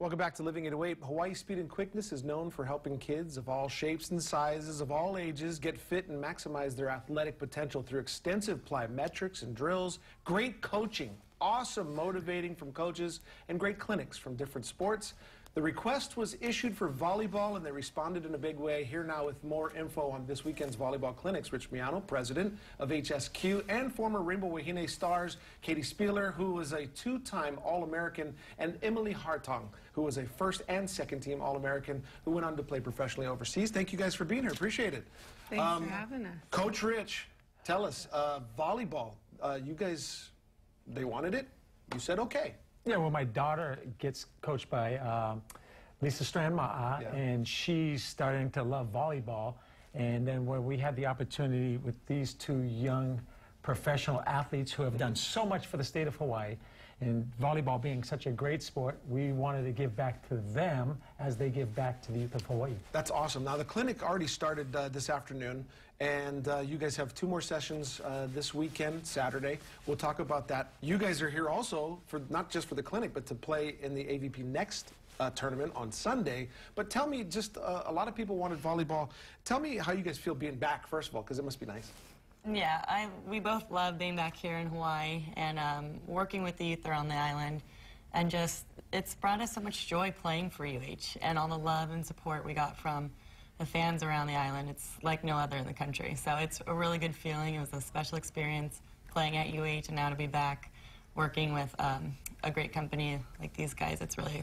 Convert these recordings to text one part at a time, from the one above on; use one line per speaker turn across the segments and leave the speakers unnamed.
Welcome back to Living 808. Hawaii Speed and Quickness is known for helping kids of all shapes and sizes, of all ages, get fit and maximize their athletic potential through extensive plyometrics and drills, great coaching, awesome motivating from coaches, and great clinics from different sports. The request was issued for volleyball, and they responded in a big way. Here now with more info on this weekend's volleyball clinics. Rich Miano, president of HSQ, and former Rainbow Wahine stars Katie Spieler, who was a two-time All-American, and Emily Hartong, who was a first and second team All-American, who went on to play professionally overseas. Thank you guys for being here. Appreciate it.
Thanks um, for having us.
Coach Rich, tell us, uh, volleyball, uh, you guys, they wanted it? You said okay.
Yeah, well, my daughter gets coached by um, Lisa Strand-Ma'a, yeah. and she's starting to love volleyball. And then when we had the opportunity with these two young professional athletes who have done so much for the state of Hawaii, and volleyball being such a great sport, we wanted to give back to them as they give back to the youth of Hawaii.
That's awesome. Now, the clinic already started uh, this afternoon, and uh, you guys have two more sessions uh, this weekend, Saturday. We'll talk about that. You guys are here also, for not just for the clinic, but to play in the AVP Next uh, tournament on Sunday. But tell me, just uh, a lot of people wanted volleyball. Tell me how you guys feel being back, first of all, because it must be nice.
Yeah, I, we both love being back here in Hawaii and um, working with the youth around the island. And just, it's brought us so much joy playing for UH and all the love and support we got from the fans around the island. It's like no other in the country. So it's a really good feeling. It was a special experience playing at UH and now to be back working with um, a great company like these guys. It's really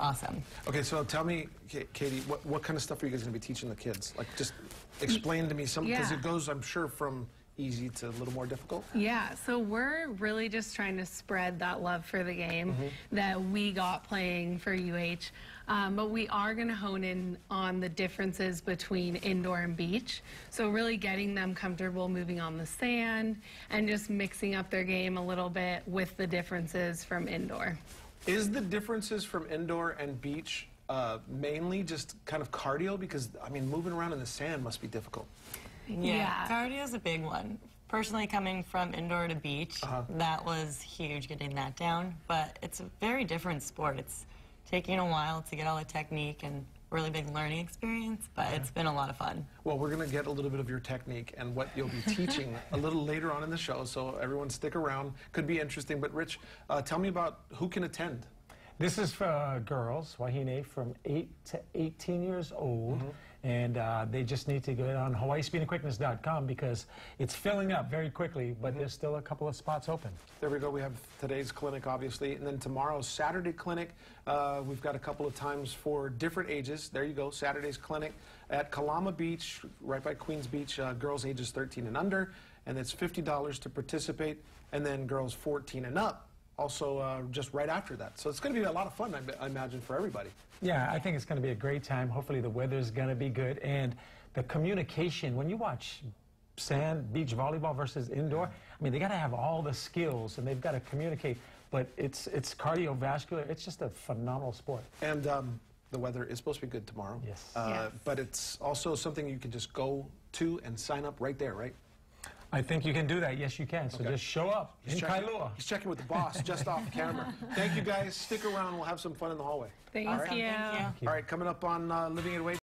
awesome.
Okay, so tell me, Katie, what, what kind of stuff are you guys going to be teaching the kids? Like, just explain to me some, because yeah. it goes, I'm sure, from easy to a little more difficult?
Yeah, so we're really just trying to spread that love for the game mm -hmm. that we got playing for UH. Um, but we are going to hone in on the differences between indoor and beach. So really getting them comfortable moving on the sand and just mixing up their game a little bit with the differences from indoor.
Is the differences from indoor and beach uh, mainly just kind of cardio? Because, I mean, moving around in the sand must be difficult.
Yeah, yeah. cardio is a big one. Personally, coming from indoor to beach, uh -huh. that was huge getting that down. But it's a very different sport. It's taking a while to get all the technique and really big learning experience, but it's been a lot of fun.
Well, we're going to get a little bit of your technique and what you'll be teaching a little later on in the show, so everyone stick around. Could be interesting. But, Rich, uh, tell me about who can attend.
This is for uh, girls, Wahine, from 8 to 18 years old. Mm -hmm. And uh, they just need to get on hawaiispeedandquickness.com because it's filling up very quickly, but mm -hmm. there's still a couple of spots open.
There we go. We have today's clinic, obviously, and then tomorrow's Saturday clinic. Uh, we've got a couple of times for different ages. There you go, Saturday's clinic at Kalama Beach, right by Queens Beach, uh, girls ages 13 and under, and it's $50 to participate, and then girls 14 and up also uh, just right after that. So it's going to be a lot of fun, I, I imagine, for everybody.
Yeah, I think it's going to be a great time. Hopefully the weather's going to be good. And the communication, when you watch sand, beach volleyball versus indoor, I mean, they got to have all the skills and they've got to communicate. But it's, it's cardiovascular. It's just a phenomenal sport.
And um, the weather is supposed to be good tomorrow.
Yes.
Uh,
yes.
But it's also something you can just go to and sign up right there, right?
I think you can do that. Yes, you can. So okay. just show up
he's in checking, Kailua. He's checking with the boss just off camera. Thank you, guys. Stick around. We'll have some fun in the hallway.
Thank, you.
Thank
you. All right, coming up on uh, Living It Away.